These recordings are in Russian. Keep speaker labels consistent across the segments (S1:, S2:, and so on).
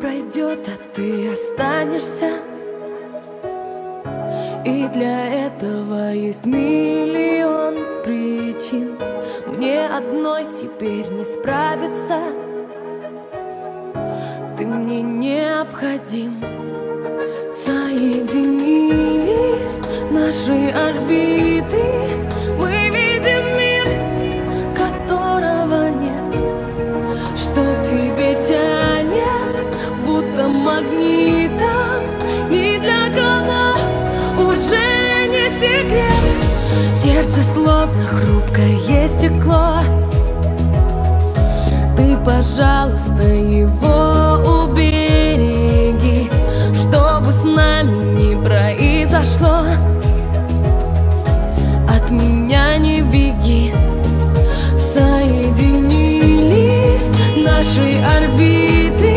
S1: пройдет, а ты останешься. И для этого есть миллион причин. Мне одной теперь не справиться. Ты мне необходим. Соединились наши орбиты секрет. Сердце словно хрупкое стекло. Ты, пожалуйста, его убереги Чтобы с нами не произошло. От меня не беги. Соединились наши орбиты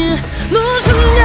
S1: 你落成。